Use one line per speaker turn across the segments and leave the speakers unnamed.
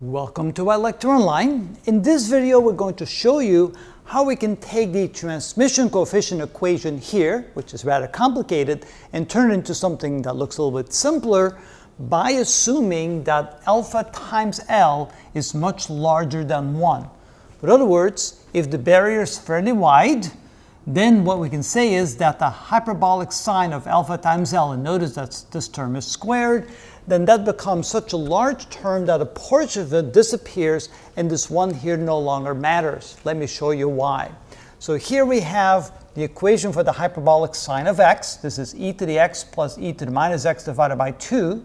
Welcome to ilectureonline. In this video, we're going to show you how we can take the transmission coefficient equation here, which is rather complicated, and turn it into something that looks a little bit simpler by assuming that alpha times L is much larger than 1. In other words, if the barrier is fairly wide, then what we can say is that the hyperbolic sine of alpha times L, and notice that this term is squared, then that becomes such a large term that a portion of it disappears and this one here no longer matters. Let me show you why. So here we have the equation for the hyperbolic sine of x. This is e to the x plus e to the minus x divided by 2.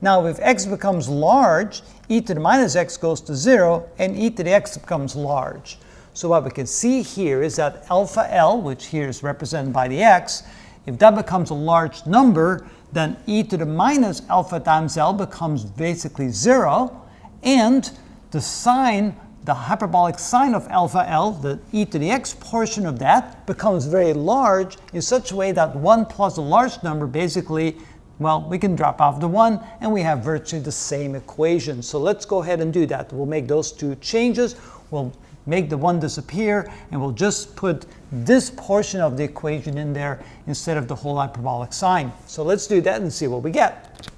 Now if x becomes large, e to the minus x goes to 0 and e to the x becomes large. So what we can see here is that alpha L, which here is represented by the x, if that becomes a large number, then e to the minus alpha times L becomes basically zero, and the sine, the hyperbolic sine of alpha L, the e to the x portion of that, becomes very large in such a way that 1 plus a large number basically, well, we can drop off the 1 and we have virtually the same equation. So let's go ahead and do that. We'll make those two changes. We'll make the 1 disappear, and we'll just put this portion of the equation in there instead of the whole hyperbolic sine. So let's do that and see what we get.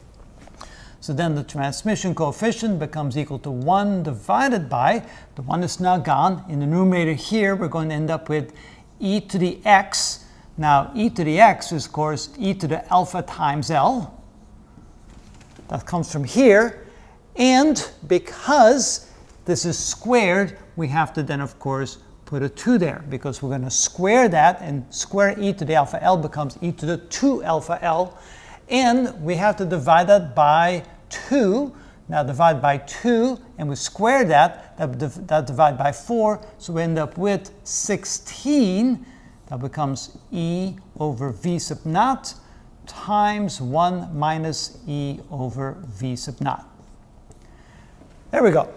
So then the transmission coefficient becomes equal to 1 divided by, the 1 is now gone. In the numerator here, we're going to end up with e to the x. Now, e to the x is, of course, e to the alpha times L. That comes from here. And because this is squared, we have to then, of course, put a 2 there because we're going to square that and square e to the alpha L becomes e to the 2 alpha L. And we have to divide that by 2. Now divide by 2 and we square that, that, that divide by 4. So we end up with 16. That becomes e over v sub naught times 1 minus e over v sub naught. There we go.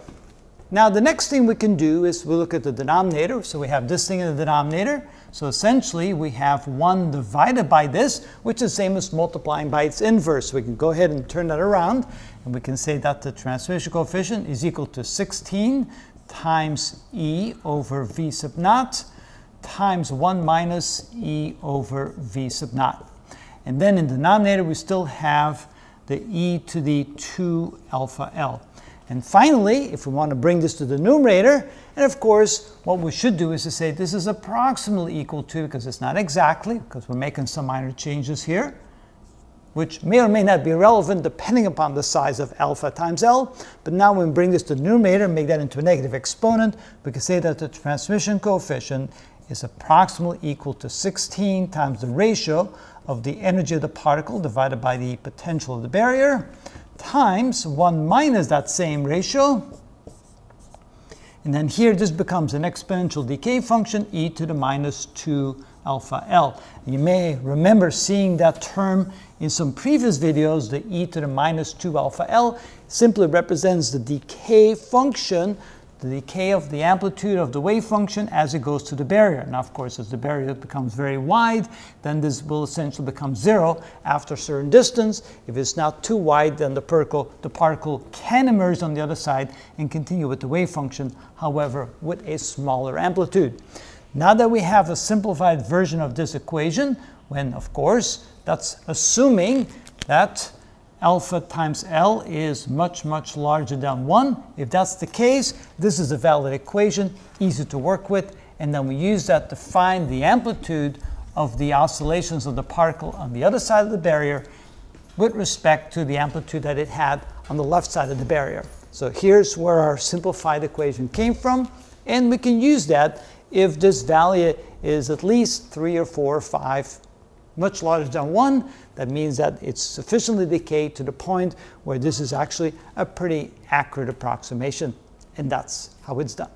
Now the next thing we can do is we look at the denominator. So we have this thing in the denominator. So essentially we have 1 divided by this, which is the same as multiplying by its inverse. We can go ahead and turn that around and we can say that the transmission coefficient is equal to 16 times e over v sub naught times 1 minus e over v sub naught. And then in the denominator we still have the e to the 2 alpha L. And finally, if we want to bring this to the numerator, and of course, what we should do is to say this is approximately equal to, because it's not exactly, because we're making some minor changes here, which may or may not be relevant depending upon the size of alpha times L. But now when we bring this to the numerator and make that into a negative exponent, we can say that the transmission coefficient is approximately equal to 16 times the ratio of the energy of the particle divided by the potential of the barrier times 1 minus that same ratio. And then here this becomes an exponential decay function e to the minus 2 alpha L. You may remember seeing that term in some previous videos, the e to the minus 2 alpha L simply represents the decay function the decay of the amplitude of the wave function as it goes to the barrier. Now, of course, as the barrier becomes very wide, then this will essentially become zero after a certain distance. If it's not too wide, then the particle, the particle can emerge on the other side and continue with the wave function, however, with a smaller amplitude. Now that we have a simplified version of this equation, when, of course, that's assuming that alpha times L is much, much larger than 1. If that's the case, this is a valid equation, easy to work with, and then we use that to find the amplitude of the oscillations of the particle on the other side of the barrier with respect to the amplitude that it had on the left side of the barrier. So here's where our simplified equation came from, and we can use that if this value is at least 3 or 4 or 5 much larger than 1, that means that it's sufficiently decayed to the point where this is actually a pretty accurate approximation. And that's how it's done.